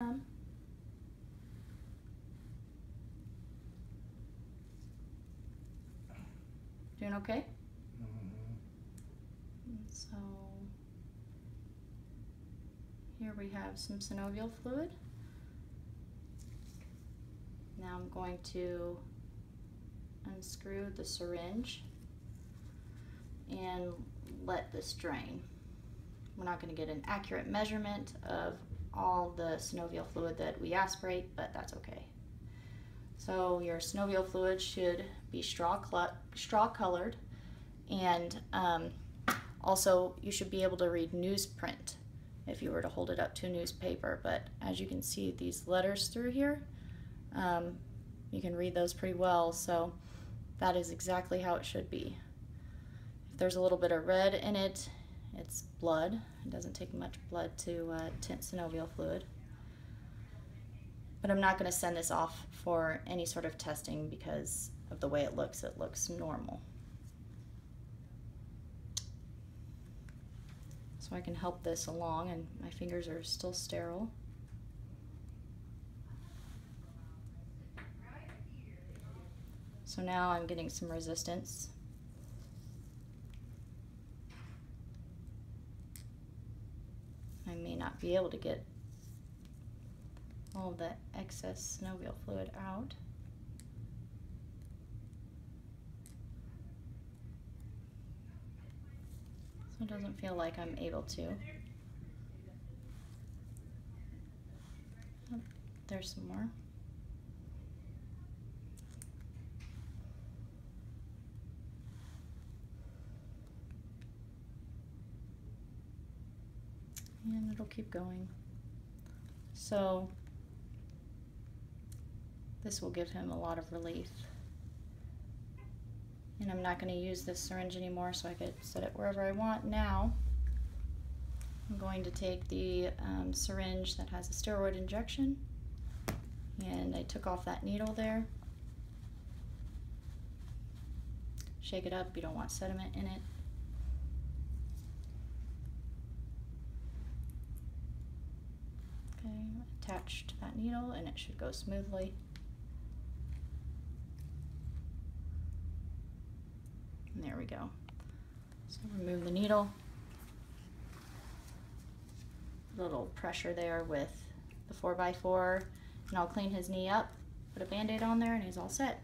Um, Doing okay? And So here we have some synovial fluid. Now I'm going to unscrew the syringe and let this drain. We're not going to get an accurate measurement of all the synovial fluid that we aspirate, but that's okay. So your synovial fluid should be straw, straw colored and um, also you should be able to read newsprint if you were to hold it up to a newspaper. But as you can see these letters through here, um, you can read those pretty well. So that is exactly how it should be. If there's a little bit of red in it, it's blood. It doesn't take much blood to uh, tint synovial fluid. But I'm not going to send this off for any sort of testing because of the way it looks. It looks normal. So I can help this along and my fingers are still sterile. So now I'm getting some resistance. May not be able to get all the excess synovial fluid out. So it doesn't feel like I'm able to. Oh, there's some more. And it'll keep going. So this will give him a lot of relief. And I'm not going to use this syringe anymore so I could set it wherever I want. Now I'm going to take the um, syringe that has a steroid injection and I took off that needle there. Shake it up, you don't want sediment in it. Okay, attached that needle and it should go smoothly. And there we go. So remove the needle. A little pressure there with the 4x4 and I'll clean his knee up, put a band-aid on there and he's all set.